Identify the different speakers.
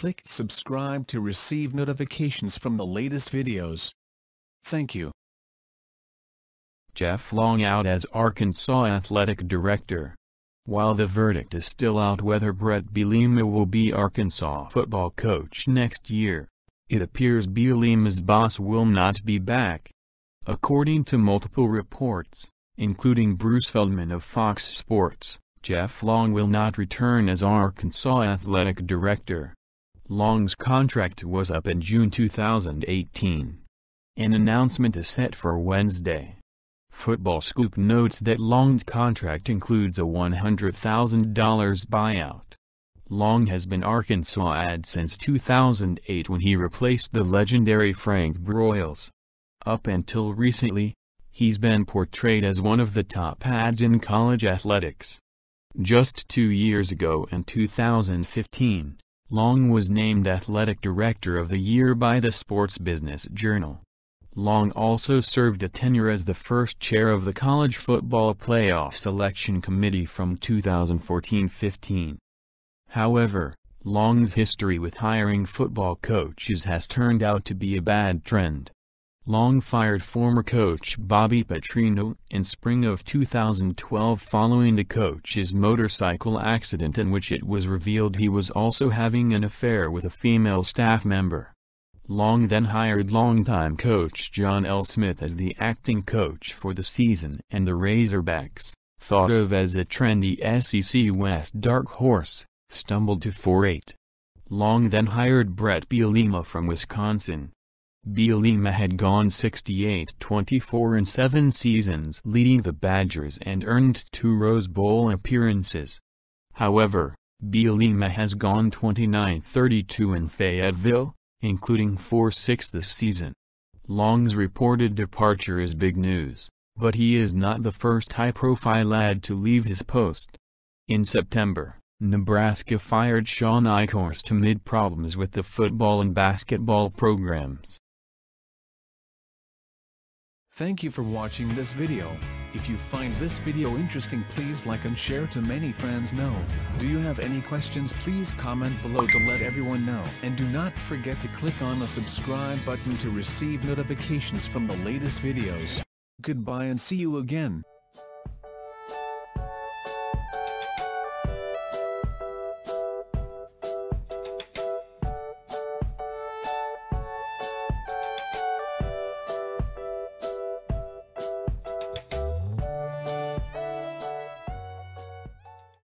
Speaker 1: click subscribe to receive notifications from the latest videos. Thank you.
Speaker 2: Jeff Long out as Arkansas athletic director. While the verdict is still out whether Bret Bielema will be Arkansas football coach next year, it appears Bielema's boss will not be back. According to multiple reports, including Bruce Feldman of Fox Sports, Jeff Long will not return as Arkansas athletic director. Long's contract was up in June 2018. An announcement is set for Wednesday. Football Scoop notes that Long's contract includes a $100,000 buyout. Long has been Arkansas ad since 2008 when he replaced the legendary Frank Broyles. Up until recently, he's been portrayed as one of the top ads in college athletics. Just two years ago in 2015, Long was named Athletic Director of the Year by the Sports Business Journal. Long also served a tenure as the first chair of the College Football Playoff Selection Committee from 2014-15. However, Long's history with hiring football coaches has turned out to be a bad trend. Long fired former coach Bobby Petrino in spring of 2012 following the coach's motorcycle accident in which it was revealed he was also having an affair with a female staff member. Long then hired longtime coach John L. Smith as the acting coach for the season and the Razorbacks, thought of as a trendy SEC West dark horse, stumbled to 4-8. Long then hired Bret Bielema from Wisconsin. Bielema had gone 68-24 in seven seasons leading the Badgers and earned two Rose Bowl appearances. However, Bielema has gone 29-32 in Fayetteville, including 4-6 this season. Long's reported departure is big news, but he is not the first high-profile lad to leave his post. In September, Nebraska fired Sean Shawn Eichorst amid problems with the football and basketball programs.
Speaker 1: Thank you for watching this video. If you find this video interesting please like and share to many friends know. Do you have any questions please comment below to let everyone know. And do not forget to click on the subscribe button to receive notifications from the latest videos. Goodbye and see you again.